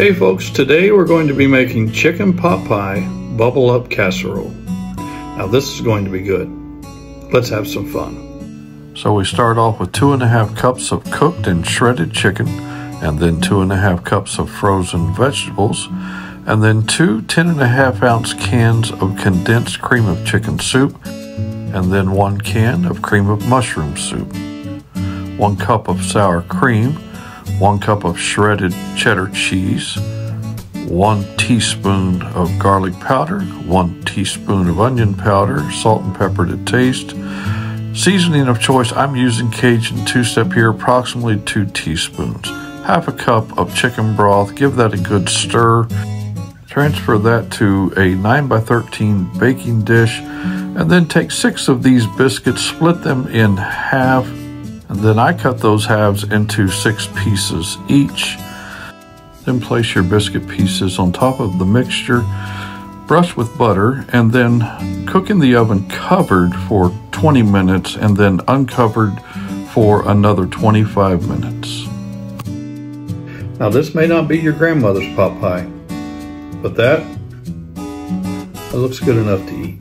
Hey folks, today we're going to be making chicken pot pie bubble up casserole. Now this is going to be good. Let's have some fun. So we start off with two and a half cups of cooked and shredded chicken, and then two and a half cups of frozen vegetables, and then two 10 and a half ounce cans of condensed cream of chicken soup, and then one can of cream of mushroom soup, one cup of sour cream, one cup of shredded cheddar cheese, one teaspoon of garlic powder, one teaspoon of onion powder, salt and pepper to taste. Seasoning of choice, I'm using Cajun two step here, approximately two teaspoons. Half a cup of chicken broth, give that a good stir. Transfer that to a 9 by 13 baking dish, and then take six of these biscuits, split them in half, and then I cut those halves into six pieces each. Then place your biscuit pieces on top of the mixture, brush with butter, and then cook in the oven covered for 20 minutes and then uncovered for another 25 minutes. Now this may not be your grandmother's pot pie, but that, that looks good enough to eat.